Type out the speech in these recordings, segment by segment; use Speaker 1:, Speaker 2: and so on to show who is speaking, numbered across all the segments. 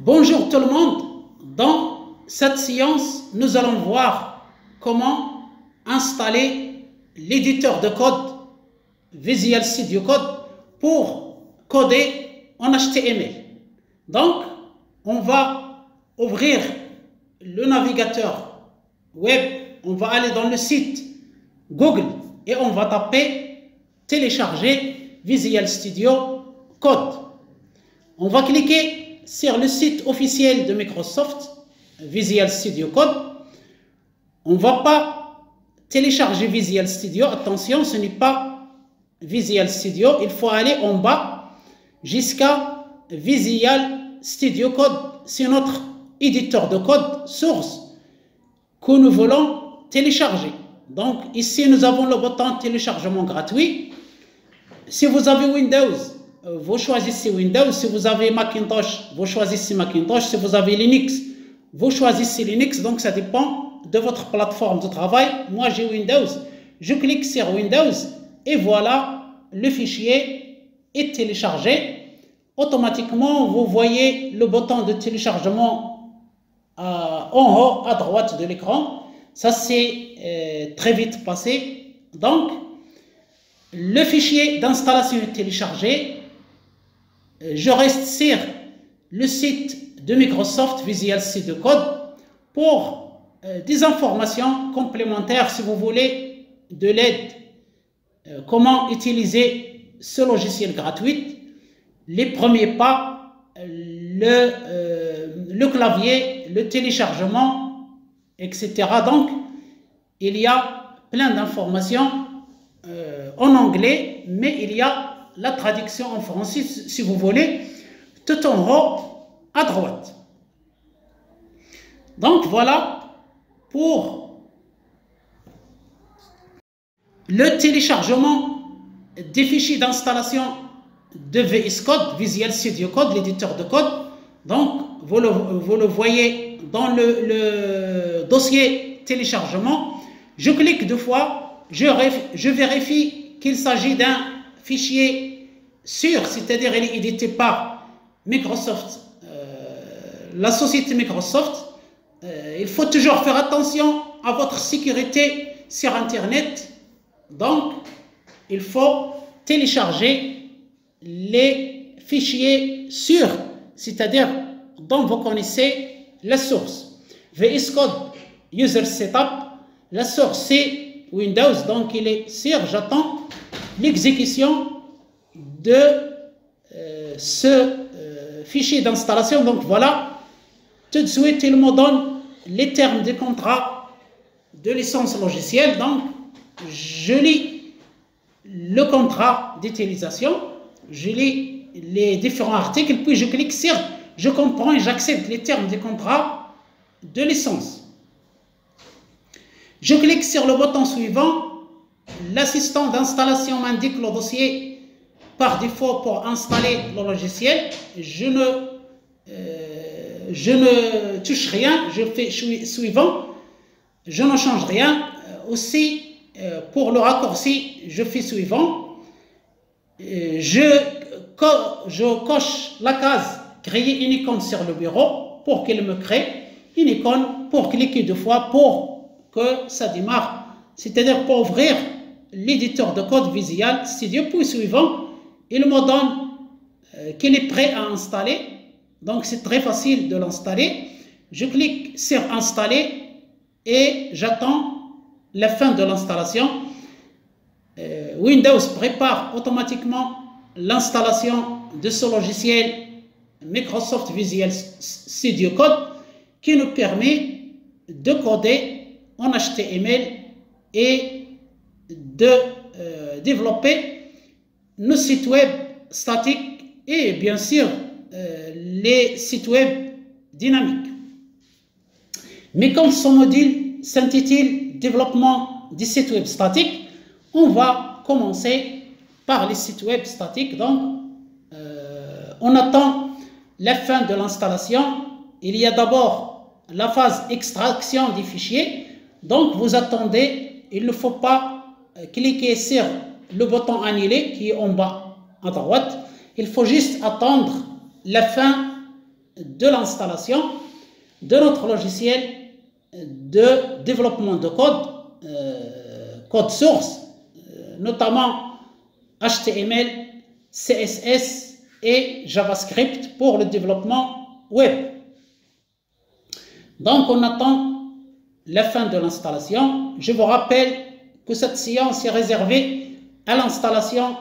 Speaker 1: Bonjour tout le monde. Dans cette séance, nous allons voir comment installer l'éditeur de code Visual Studio Code pour coder en HTML. Donc, on va ouvrir le navigateur web, on va aller dans le site Google et on va taper télécharger Visual Studio Code. On va cliquer sur le site officiel de Microsoft, Visual Studio Code. On ne va pas télécharger Visual Studio. Attention, ce n'est pas Visual Studio. Il faut aller en bas jusqu'à Visual Studio Code. C'est notre éditeur de code source que nous voulons télécharger. Donc ici, nous avons le bouton téléchargement gratuit. Si vous avez Windows, vous choisissez Windows. Si vous avez Macintosh, vous choisissez Macintosh. Si vous avez Linux, vous choisissez Linux. Donc ça dépend de votre plateforme de travail. Moi, j'ai Windows. Je clique sur Windows et voilà, le fichier est téléchargé. Automatiquement, vous voyez le bouton de téléchargement euh, en haut à droite de l'écran. Ça, c'est euh, très vite passé. Donc, le fichier d'installation est téléchargé. Euh, je le site de Microsoft Visual Studio Code pour euh, des informations complémentaires si vous voulez de l'aide. Euh, comment utiliser ce logiciel gratuit, les premiers pas, le clavier, le téléchargement, etc. Donc, il y a plein d'informations en anglais, mais il y a la traduction en français, si vous voulez, tout en haut à droite. Donc voilà pour le téléchargement des fichiers d'installation de VS Code, Visual Studio Code, l'éditeur de code. Donc, vous le, voyez dans le, dossier téléchargement. Je clique deux fois, je vérifie qu'il s'agit d'un fichier sûr, c'est-à-dire il édité par Microsoft, euh, la société Microsoft, euh, il faut toujours faire attention à votre sécurité sur Internet. Donc, il faut télécharger les fichiers sûrs, c'est-à-dire dont vous connaissez la source. VS Code User Setup, la source c'est Windows, donc il est sûr, j'attends l'exécution de euh, ce euh, fichier d'installation. Donc voilà, tout de suite, il me donne les termes des contrats de licence logicielle. Donc, je lis le contrat d'utilisation, je lis les différents articles, puis je clique sur je comprends et j'accepte les termes des contrats de licence. Je clique sur le bouton suivant L'assistant d'installation m'indique le dossier par défaut pour installer le logiciel. Je ne, euh, je ne touche rien, je fais suivant, je ne change rien. Euh, aussi, euh, pour le raccourci, je fais suivant. Je, je coche la case créer une icône sur le bureau pour qu'il me crée une icône pour cliquer deux fois pour que ça démarre. C'est-à-dire pour ouvrir l'éditeur de code Visual Studio, puis suivant, il me donne qu'il est prêt à installer. Donc c'est très facile de l'installer. Je clique sur installer et j'attends la fin de l'installation. Euh, Windows prépare automatiquement l'installation de ce logiciel Microsoft Visual Studio Code qui nous permet de coder en HTML et de euh, développer nos sites web statiques et bien sûr euh, les sites web dynamiques. Mais comme son module s'intitule Développement des sites web statiques, on va commencer par les sites web statiques. Donc, euh, on attend la fin de l'installation. Il y a d'abord la phase extraction des fichiers. Donc, vous attendez, il ne faut pas cliquez sur le bouton annuler qui est en bas à droite. Il faut juste attendre la fin de l'installation de notre logiciel de développement de code, euh, code source, euh, notamment HTML, CSS et JavaScript pour le développement web. Donc on attend la fin de l'installation. Je vous rappelle que cette séance est réservée à l'installation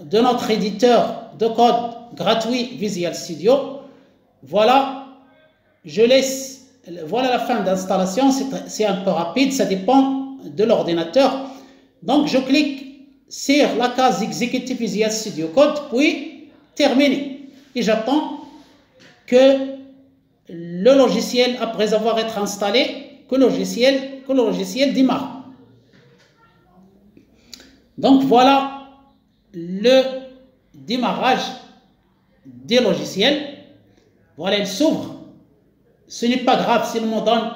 Speaker 1: de notre éditeur de code gratuit Visual Studio. Voilà, je laisse, voilà la fin d'installation, c'est un peu rapide, ça dépend de l'ordinateur. Donc je clique sur la case Executive Visual Studio Code, puis terminer. Et j'attends que le logiciel, après avoir été installé, que le logiciel, que le logiciel démarre. Donc voilà le démarrage des logiciels. Voilà, il s'ouvre. Ce n'est pas grave s'il me donne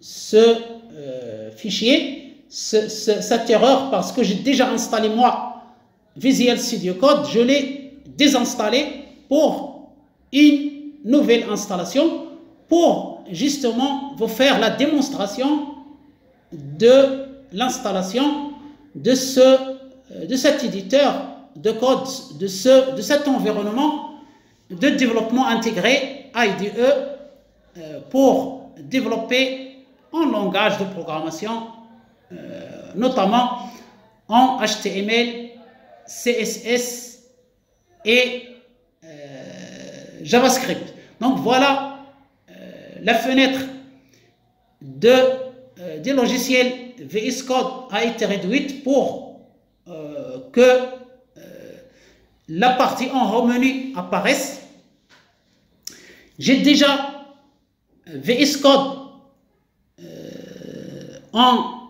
Speaker 1: ce euh, fichier, cette erreur, parce que j'ai déjà installé moi Visual Studio Code, je l'ai désinstallé pour une nouvelle installation pour justement vous faire la démonstration de l'installation de, ce, euh, de cet éditeur de code, de, ce, de cet environnement de développement intégré IDE euh, pour développer un langage de programmation, euh, notamment en HTML, CSS et JavaScript. Donc voilà la fenêtre de, des logiciels VS Code a été réduite pour euh, que la partie en menu apparaisse. J'ai déjà VS Code en,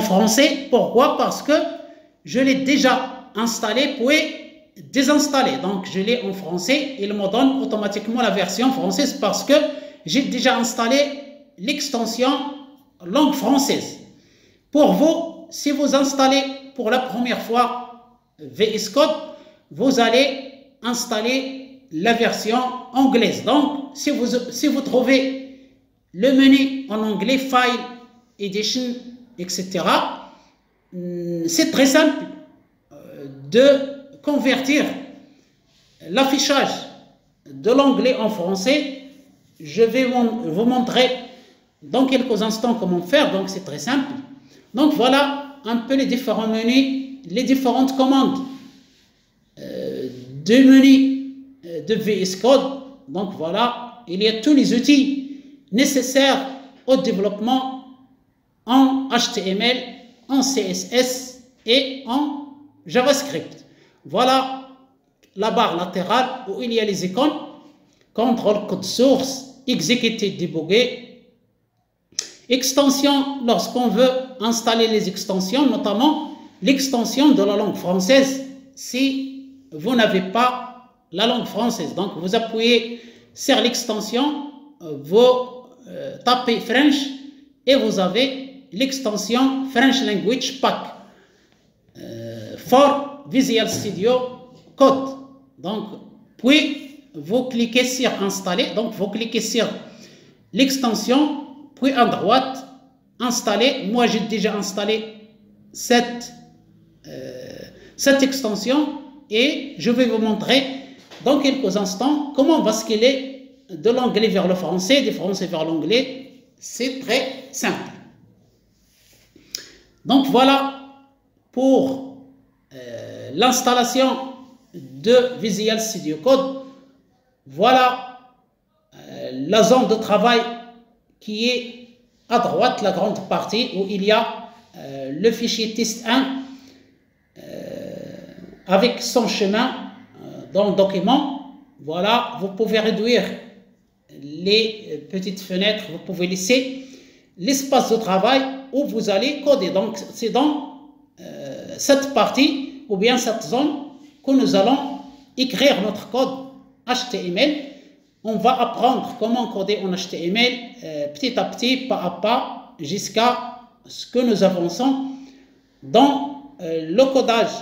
Speaker 1: français. Pourquoi? Parce que je l'ai déjà installé puis désinstaller. Donc, je l'ai en français. Il me donne automatiquement la version française parce que j'ai déjà installé l'extension langue française. Pour vous, si vous installez pour la première fois VS Code, vous allez installer la version anglaise. Donc, si vous, si vous trouvez le menu en anglais, File, Edition, etc., hmm, c'est très simple euh, de convertir l'affichage de l'anglais en français, je vais vous montrer dans quelques instants comment faire, donc c'est très simple. Donc voilà un peu les différents menus, les différentes commandes euh, de menus euh, de VS Code. Donc voilà, il y a tous les outils nécessaires au développement en HTML, en CSS et en JavaScript. Voilà la barre latérale où il y a les icônes, contrôle code source, exécuter, débugger, extension lorsqu'on veut installer les extensions, notamment l'extension de la langue française si vous n'avez pas la langue française. Donc vous appuyez sur l'extension, vous euh, tapez French et vous avez l'extension French Language Pack. Euh, for Visual Studio Code. Donc, puis vous cliquez sur installer. Donc, vous cliquez sur l'extension, puis à droite, installer. Moi, j'ai déjà installé cette, euh, cette extension et je vais vous montrer dans quelques instants comment basculer de l'anglais vers le français, du français vers l'anglais. C'est très simple. Donc voilà pour l'installation de Visual Studio Code. Voilà euh, la zone de travail qui est à droite, la grande partie où il y a euh, le fichier test1 euh, avec son chemin dans le document. Voilà, vous pouvez réduire les petites fenêtres, vous pouvez laisser l'espace de travail où vous allez coder. Donc, c'est dans cette partie ou bien cette zone que nous allons écrire notre code HTML. On va apprendre comment coder en HTML euh, petit à petit, pas à pas, jusqu'à ce que nous avançons dans euh, le codage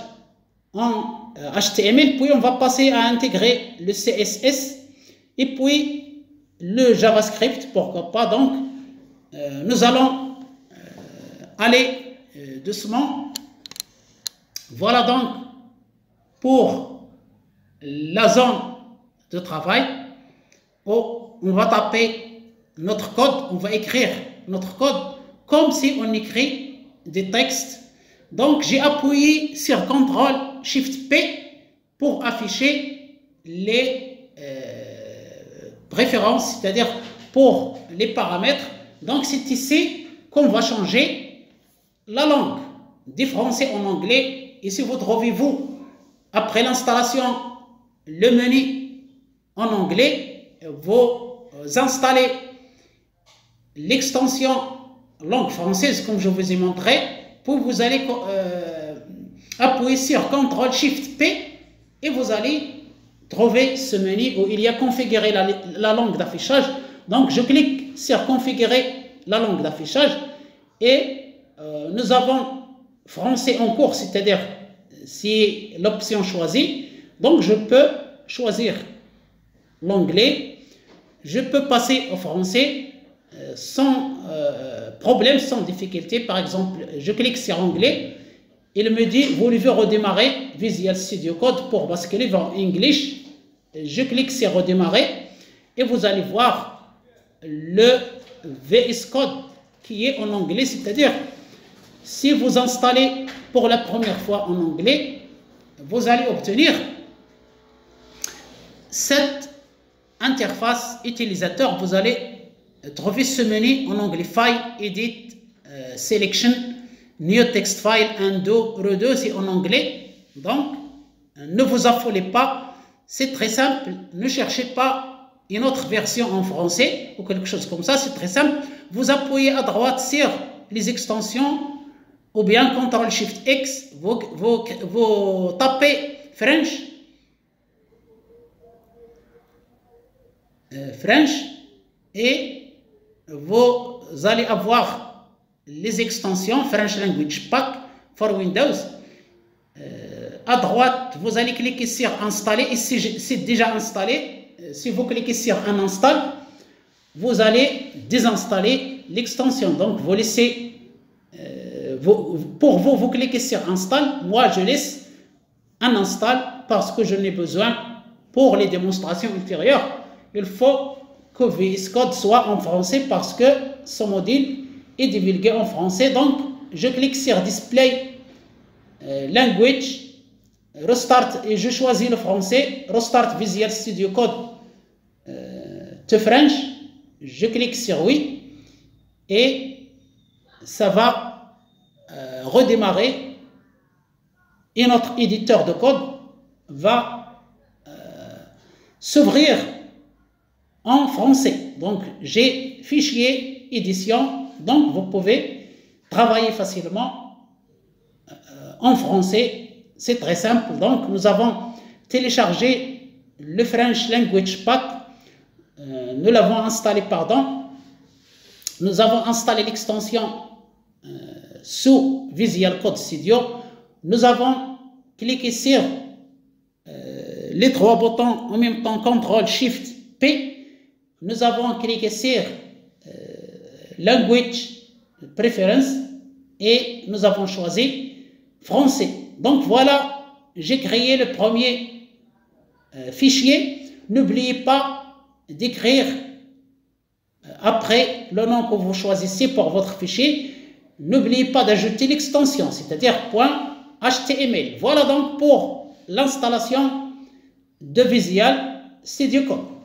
Speaker 1: en HTML, puis on va passer à intégrer le CSS et puis le JavaScript, pourquoi pas. Donc, nous allons aller doucement. Voilà donc pour la zone de travail. Oh, on va taper notre code, on va écrire notre code comme si on écrit des textes. Donc j'ai appuyé sur CTRL SHIFT P pour afficher les euh, préférences, c'est-à-dire pour les paramètres. Donc c'est ici qu'on va changer la langue, des français en anglais. Ici vous trouvez-vous, après l'installation, le menu en anglais, vous installez l'extension langue française, comme je vous ai montré, puis vous allez euh, appuyer sur CTRL SHIFT P et vous allez trouver ce menu où il y a configurer la, langue d'affichage. Donc je clique sur configurer la langue d'affichage et euh, nous avons français en cours, c'est-à-dire si l'option choisie. Donc je peux choisir l'anglais, je peux passer au français euh, sans euh, problème, sans difficulté. Par exemple, je clique sur anglais, il me dit, vous voulez redémarrer Visual Studio Code pour basculer vers English. Je clique sur redémarrer et vous allez voir le VS Code qui est en anglais, c'est-à-dire si vous installez pour la première fois en anglais, vous allez obtenir cette interface utilisateur. Vous allez trouver ce menu en anglais File, Edit, euh, Selection, New Text File, Undo, Redo, c'est en anglais. Donc, euh, ne vous affolez pas, c'est très simple. Ne cherchez pas une autre version en français ou quelque chose comme ça, c'est très simple. Vous appuyez à droite sur les extensions ou bien CTRL SHIFT X, vous, vous, vous tapez French, euh, French et vous allez avoir les extensions French Language Pack for Windows. Euh, à droite, vous allez cliquer sur Installer. Ici, c'est déjà installé. Euh, si vous cliquez sur Un install, vous allez désinstaller l'extension. Donc, vous laissez, euh, pour vous, vous cliquez sur Install. Moi, je laisse un install parce que je n'ai besoin pour les démonstrations ultérieures. Il faut que VS Code soit en français parce que ce module est divulgué en français. Donc, je clique sur Display euh, Language, Restart, et je choisis le français, Restart Visual Studio Code euh, to French. Je clique sur Oui et ça va euh, redémarrer et notre éditeur de code va s'ouvrir en français. Donc, j'ai fichier édition, donc vous pouvez travailler facilement euh, en français. C'est très simple. Donc, nous avons téléchargé le French Language Pack. Euh, nous l'avons installé, pardon. Nous avons installé l'extension euh, sous Visual Code Studio. Nous avons cliqué sur les trois boutons en même temps, CTRL SHIFT P nous avons cliqué sur euh, Language Preference et nous avons choisi français. Donc voilà, j'ai créé le premier euh, fichier. N'oubliez pas d'écrire euh, après le nom que vous choisissez pour votre fichier. N'oubliez pas d'ajouter l'extension, c'est-à-dire .html. Voilà donc pour l'installation de Visual Studio Code.